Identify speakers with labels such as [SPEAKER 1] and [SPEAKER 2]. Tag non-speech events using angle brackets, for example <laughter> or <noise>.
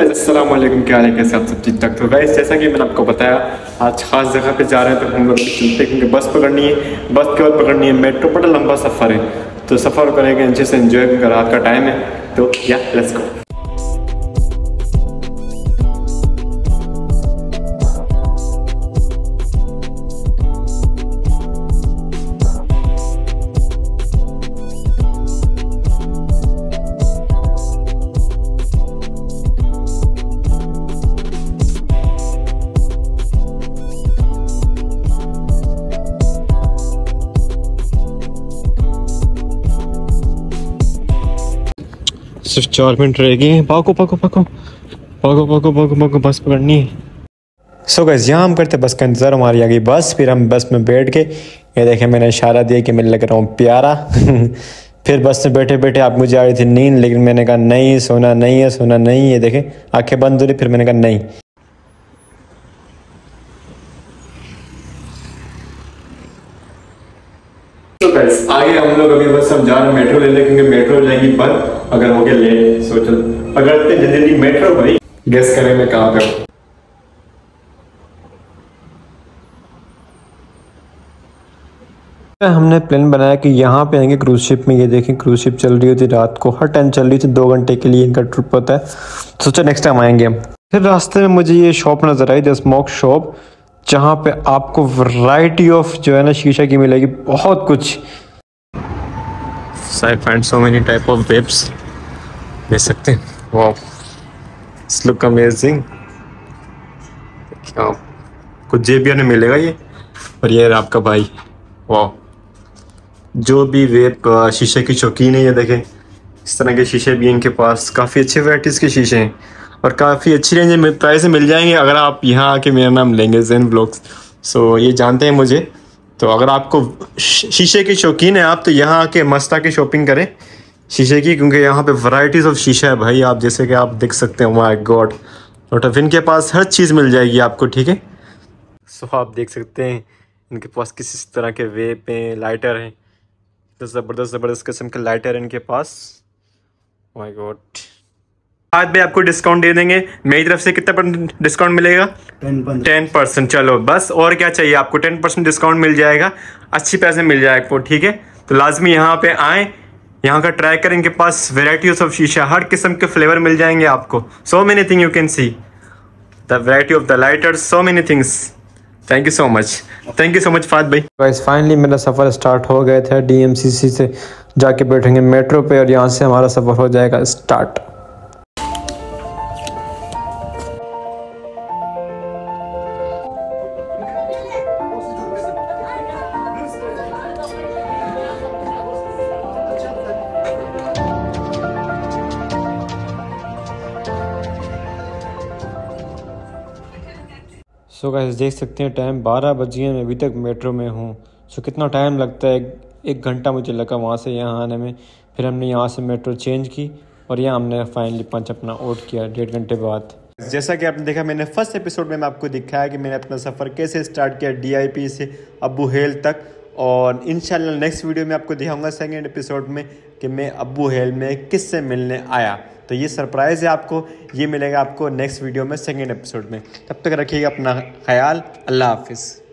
[SPEAKER 1] असलम क्या हाल है? कैसे आप सब ठीक ठाक तो गाइस, जैसा कि मैंने आपको बताया, आज खास जगह पे जा रहे हैं तो हम लोग चलते क्योंकि बस पकड़नी है। बस के बाद पकड़नी है, मेट्रो बड़ा लंबा सफ़र है। तो सफ़र करेंगे, अच्छे से इन्जॉय क्योंकि रात का टाइम है। तो या लेट्स गो सिर्फ़ चार मिनट रह गए पाको पाको पाको पाको पाको पाको पाको बस पकड़नी। सो गैस यहाँ हम करते बस का इंतज़ार हमारी आ गई बस। फिर हम बस में बैठ के, ये देखें मैंने इशारा दिया कि मैं लग रहा हूँ प्यारा। <laughs> फिर बस में बैठे बैठे आप मुझे आ रही थी नींद, लेकिन मैंने कहा, नहीं, सोना नहीं है, सोना नहीं है। देखें, आँखें बंद हो रही, फिर मैंने कहा, नहीं। तो गाइस आगे हम लोग अभी बस हम जा रहे हैं मेट्रो ले ले, क्योंकि मेट्रो जाएगी बंद। अगर हो गया लेट सो चल। अगर जल्दी जल्दी मेट्रो भाई। गेस करें मैं कहाँ पे हूँ। हमने प्लान बनाया कि यहाँ पे आएँगे क्रूज शिप में। ये देखें क्रूज शिप चल रही होती रात को। हर टाइम चल रही थी दो घंटे के लिए इनका ट्रिप होता है। सोचा नेक्स्ट टाइम आएँगे हम। फिर रास्ते में मुझे ये शॉप नज़र आई द स्मोक शॉप जहाँ पे आपको वैरायटी ऑफ़ जो है ना शीशा की मिलेगी, बहुत कुछ। So many type of waves देख सकते हैं। वाओ इट्स लुक अमेजिंग क्या कुछ जेबिया में मिलेगा ये? और ये आपका भाई। वाह जो भी वेब शीशे की शौकीन है, ये देखें। इस तरह के शीशे भी इनके पास। काफ़ी अच्छे वैराइटीज़ के शीशे हैं। और काफ़ी अच्छी रेंज में प्राइस में मिल जाएँगे। अगर आप यहाँ आके मेरा नाम लेंगे जैन ब्लॉग्स सो ये जानते हैं मुझे। तो अगर आपको शीशे के शौकीन है, आप तो यहाँ आके मस्त आके शॉपिंग करें। शीशे की, क्योंकि यहाँ पे वैरायटीज़ ऑफ़ शीशा है भाई। आप जैसे कि आप देख सकते हैं माय गॉड और इनके पास हर चीज़ मिल जाएगी आपको, ठीक है? सो आप देख सकते हैं, इनके पास किसी तरह के वेप हैं लाइटर हैं। ज़बरदस्त ज़बरदस्त किस्म के लाइटर इनके पास। माय गॉड आज भी आपको डिस्काउंट दे देंगे। मेरी तरफ़ से कितना परसेंट डिस्काउंट मिलेगा? टेन परसेंट चलो बस। और क्या चाहिए? आपको टेन परसेंट डिस्काउंट मिल जाएगा। अच्छी पैसे मिल जाए आपको ठीक है? तो लाजमी यहाँ पे आए। यहाँ का ट्राई करें इनके पास वेराइटी ऑफ़ सब हर किस्म के फ्लेवर मिल जाएँगे आपको। So many thing you can see the variety of the lighter so many things thank you so much thank you so much Fahd भाई गाइस फाइनली मेरा सफ़र स्टार्ट हो गया था डीएमसीसी से। जाके बैठेंगे मेट्रो पे और यहाँ से हमारा सफ़र हो जाएगा स्टार्ट सो so देख सकते हैं टाइम बारह बजे मैं अभी तक मेट्रो में हूँ। सो कितना टाइम लगता है? एक घंटा मुझे लगा वहाँ से यहाँ आने में। फिर हमने यहाँ से मेट्रो चेंज की और यहाँ हमने फाइनली पंच अपना आउट किया डेढ़ घंटे बाद। जैसा कि आपने देखा, मैंने फ़र्स्ट एपिसोड में मैं आपको दिखाया कि मैंने अपना सफ़र कैसे स्टार्ट किया डीआईपी से अबू हेल तक। और इन नेक्स्ट वीडियो में आपको दिखाऊँगा सेकेंड एपिसोड में कि मैं अबू हेल में किस से मिलने आया। तो ये सरप्राइज़ है आपको, ये मिलेगा आपको नेक्स्ट वीडियो में सेकेंड एपिसोड में। तब तक रखिएगा अपना ख्याल, अल्लाह हाफिज़।